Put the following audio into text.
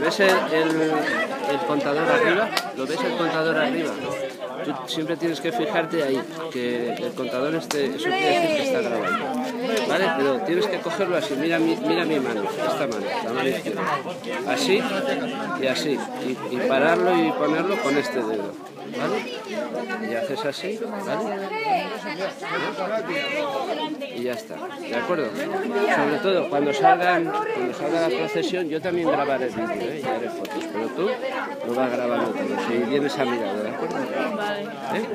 ¿Ves el, contador arriba? ¿Lo ves el contador arriba? Tú siempre tienes que fijarte ahí, que el contador esté, eso quiere que está grabando. Pero tienes que cogerlo así, mira mi, mira mi mano, esta mano, la mano izquierda. Así y así. Y, pararlo y ponerlo con este dedo. ¿Vale? Y haces así, ¿vale? Y ya está, ¿de acuerdo? Sobre todo, cuando salgan, cuando salga la procesión, yo también grabaré el vídeo, ¿eh? y haré fotos, pero tú lo vas grabando todo, si vienes a mirarlo, ¿de acuerdo? ¿Eh?